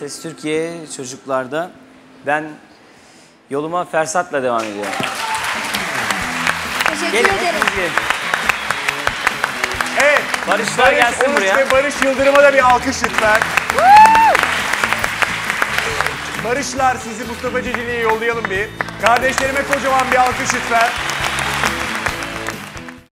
Ses Türkiye çocuklarda. Ben yoluma Fersat'la devam ediyorum. Teşekkür Gelin ederim. hepiniz gelin. Evet. Barışlar Barış gelsin Uluç buraya. ve Barış Yıldırım'a da bir alkış lütfen. Barışlar sizi Mustafa Ceceli'ye yollayalım bir. Kardeşlerime kocaman bir alkış lütfen.